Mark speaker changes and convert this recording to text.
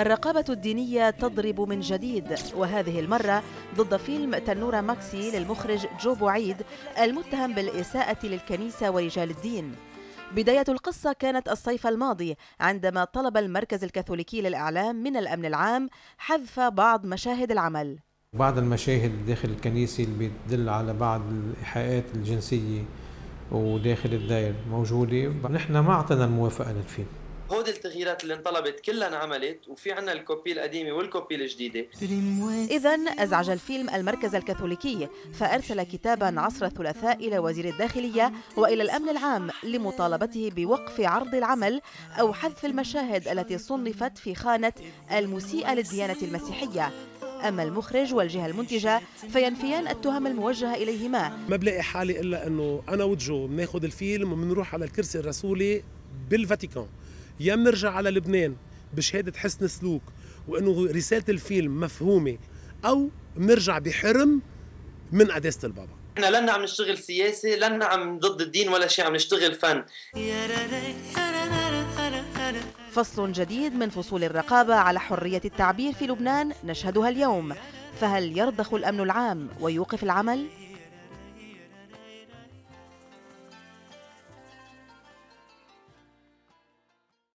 Speaker 1: الرقابة الدينية تضرب من جديد وهذه المرة ضد فيلم تنورة ماكسي للمخرج جو بوعيد المتهم بالإساءة للكنيسة ورجال الدين. بداية القصة كانت الصيف الماضي عندما طلب المركز الكاثوليكي للإعلام من الأمن العام حذف بعض مشاهد العمل.
Speaker 2: بعض المشاهد داخل الكنيسة اللي بتدل على بعض الإيحاءات الجنسية وداخل الدائر موجودة. نحن ما أعطينا الموافقة للفيلم.
Speaker 3: هودي التغييرات اللي انطلبت كلها انعملت وفي عنا ال copy القديمة وال copy الجديدة.
Speaker 1: إذا أزعج الفيلم المركز الكاثوليكي فأرسل كتابا عصر الثلاثاء إلى وزير الداخلية وإلى الأمن العام لمطالبته بوقف عرض العمل أو حذف المشاهد التي صنفت في خانة المسيئة للديانة المسيحية. أما المخرج والجهة المنتجة فينفيان التهم الموجهة إليهما.
Speaker 4: ما بلاقي حالي إلا أنه أنا وجو بناخذ الفيلم وبنروح على الكرسي الرسولي بالفاتيكان. يا بنرجع على لبنان بشهادة حسن سلوك وأنه رسالة الفيلم مفهومة أو بنرجع بحرم من قداسة البابا.
Speaker 3: إحنا لنا عم نشتغل سياسة لنا عم ضد الدين ولا شيء عم نشتغل فن.
Speaker 1: فصل جديد من فصول الرقابة على حرية التعبير في لبنان نشهدها اليوم. فهل يرضخ الأمن العام ويوقف العمل؟